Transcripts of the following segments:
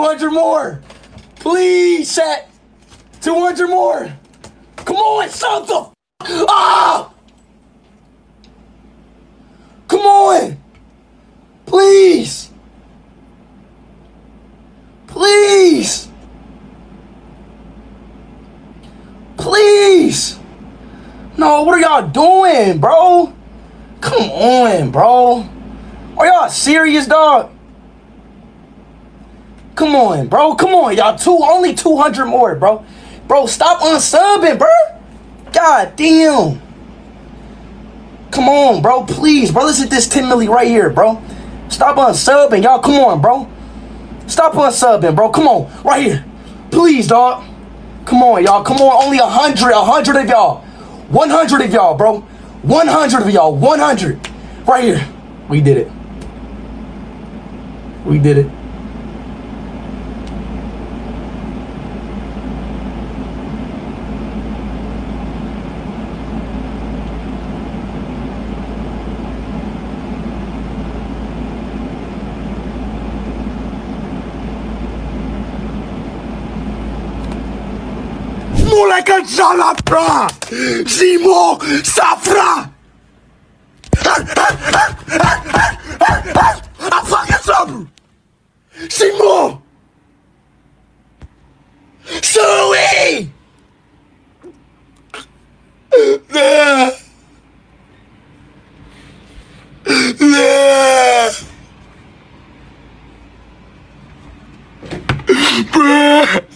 200 more. Please, chat. 200 more. Come on, stop the f- Ah! Come on. Please. Please. Please. No, what are y'all doing, bro? Come on, bro. Are y'all serious, dog? Come on, bro. Come on, y'all. Two, only 200 more, bro. Bro, stop unsubbing, bro. God damn. Come on, bro. Please, bro. Let's hit this 10 milli right here, bro. Stop unsubbing, y'all. Come on, bro. Stop unsubbing, bro. Come on. Right here. Please, dog. Come on, y'all. Come on. Only 100, 100 of y'all. 100 of y'all, bro. 100 of y'all. 100. Right here. We did it. We did it. Moleque Jalapra! Zimo Safra! A fucking sobre! Zimo! Sui! Né! Né! Bruh!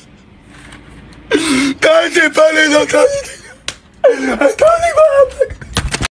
Arrêtez pas les interdits